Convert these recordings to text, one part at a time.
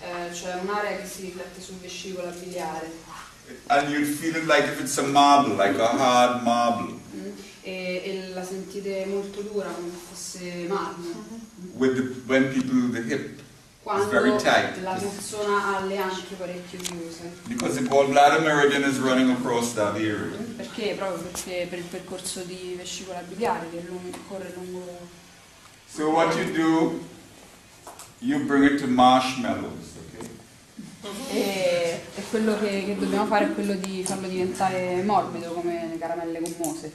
eh, cioè un'area che si riflette sul vescicolo biliare. And you'd feel it like if it's a marble, like a hard marble, mm, E, e la sentite molto dura come se fosse marmo. with the, when people, the hip is very Quando tight. la persona ha le anche parecchio chiuse. Because the gallbladder meridian is running across that area. Mm, Perché? Proprio perché per il percorso di vescicola biliare che corre lungo So what you do, you bring it to marshmallows, okay? E, e quello che, che dobbiamo fare è quello di farlo diventare morbido come le caramelle gommose.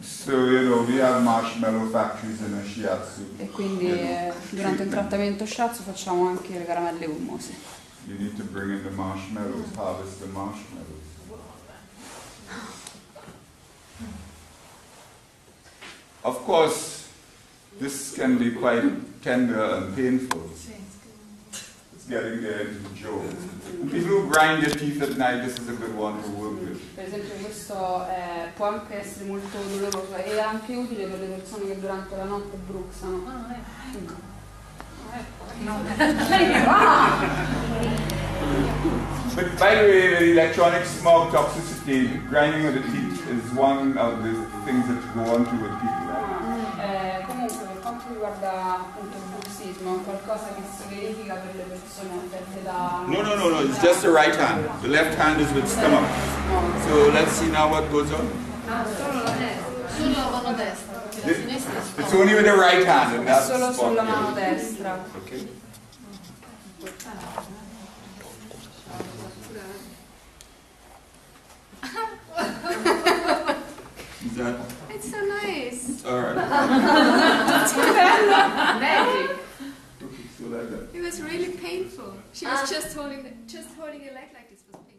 So, you know, we have marshmallow factories in a shiatsu. E quindi eh, durante il trattamento shiatsu facciamo anche le caramelle gommose. You need to bring in the marshmallows, harvest the marshmallows. Of course, this can be quite tender and painful. It's getting there into the jaw. And people who grind their teeth at night, this is a good one to work with. Per esempio questo eh, può anche essere molto doloroso e anche utile per le persone che durante la notte bruxano. Ah, ecco. But by the way, with electronic smog toxicity, grinding of the teeth is one of the things that go on to with people. Eh, comunque per quanto riguarda appunto il bruxismo è qualcosa che si verifica per le persone affette da... No, no, no, no, it's just the right hand. The left hand is with stomach. So let's see now what goes on. Ah, solo la destra. Solo mano destra, perché la sinistra è It's only with the right hand and that's solo sulla mano destra. Okay. Is that It's so nice. all right? Magic. Okay, so like that. It was really painful. She was um, just holding, just holding a leg like this was painful.